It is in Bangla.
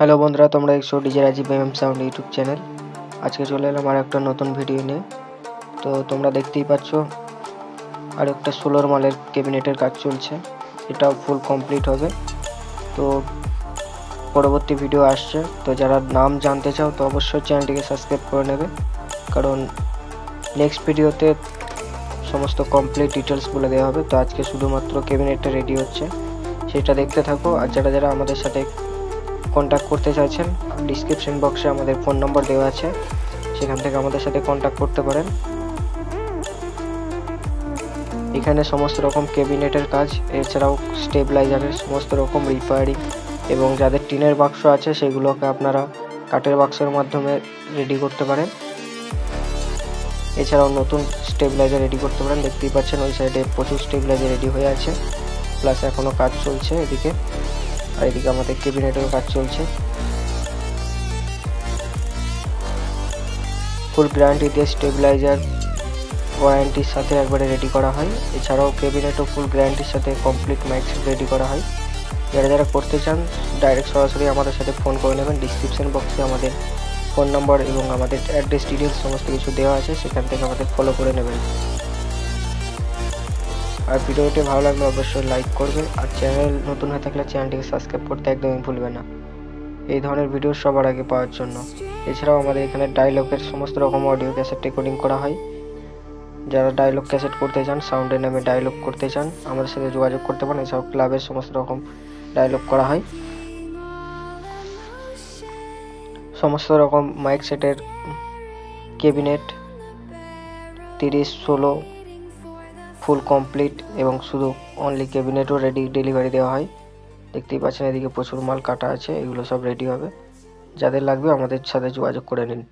হ্যালো বন্ধুরা, তোমরা একশো DJ Rajib M sound YouTube channel. আজকে চলে এলাম আর একটা নতুন ভিডিও নিয়ে। তো তোমরা দেখতেই পাচ্ছ, আর একটা ষোলোর মালের ক্যাবিনেটের কাজ চলছে, এটাও ফুল কমপ্লিট হবে। তো পরবর্তী ভিডিও আসছে, তো যারা নাম জানতে চাও, তো অবশ্যই চ্যানেলটিকে সাবস্ক্রাইব করে নেবে। কারণ নেক্সট ভিডিওতে সমস্ত কমপ্লিট ডিটেলস বলে দেওয়া হবে। তো আজকে শুধুমাত্র ক্যাবিনেটটা রেডি হচ্ছে, সেটা দেখতে থাকো। আর যারা যারা আমাদের সাথে কন্ট্যাক্ট করতে চাইছেন ডিসক্রিপশন বক্সে আমাদের ফোন নম্বর দেওয়া আছে, সেখান থেকে আমাদের সাথে কন্ট্যাক্ট করতে পারেন। এখানে সমস্ত রকম ক্যাবিনেটের কাজ, এছাড়াও স্টেবিলাইজারের সমস্ত রকম রিপেয়ারিং এবং যাদের টিনের বাক্স আছে, সেগুলোকে আপনারা কাঠের বাক্সের মাধ্যমে রেডি করতে পারেন। এছাড়াও নতুন স্টেবিলাইজার রেডি করতে পারেন, দেখতেই পাচ্ছেন ওই সাইডে প্রচুর স্টেবিলাইজার রেডি হয়ে আছে প্লাস এখনও কাজ চলছে এদিকে। আর এদিকে আমাদের ক্যাবিনেটেরও কাজ চলছে। ফুল গ্যারান্টি দিয়ে স্টেবিলাইজার ওয়ারেন্টির সাথে একবারে রেডি করা হয়। এছাড়াও ক্যাবিনেটও ফুল গ্যারান্টির সাথে কমপ্লিট মাইক রেডি করা হয়। যারা যারা করতে চান ডাইরেক্ট সরাসরি আমাদের সাথে ফোন করে নেবেন। ডিসক্রিপশন বক্সে আমাদের ফোন নম্বর এবং আমাদের অ্যাড্রেস ডিটেলস সমস্ত কিছু দেওয়া আছে, সেখান থেকে আমাদের ফলো করে নেবেন। আর ভিডিওটি ভালো লাগলে অবশ্যই লাইক করবে আর চ্যানেল নতুন হয়ে থাকলে চ্যানেলটিকে সাবস্ক্রাইব করতে একদমই ভুলবে না। এই ধরনের ভিডিও সবার আগে পাওয়ার জন্য। এছাড়াও আমাদের এখানে ডায়লগের সমস্ত রকম অডিও ক্যাসেট রেকর্ডিং করা হয়। যারা ডায়লগ ক্যাসেট করতে চান সাউন্ডের নামে ডায়লগ করতে চান, আমাদের সাথে যোগাযোগ করতে পারেন। এছাড়াও ক্লাবের সমস্ত রকম ডায়লগ করা হয়। সমস্ত রকম মাইক সেটের ক্যাবিনেট তিরিশ, ষোলো ফুল কমপ্লিট এবং শুধু অনলি ক্যাবিনেটও রেডি ডেলিভারি দেওয়া হয়। দেখতেই পাচ্ছেন এদিকে প্রচুর মাল কাটা আছে, এগুলো সব রেডি হবে। যাদের লাগবে আমাদের সাথে যোগাযোগ করে নিন।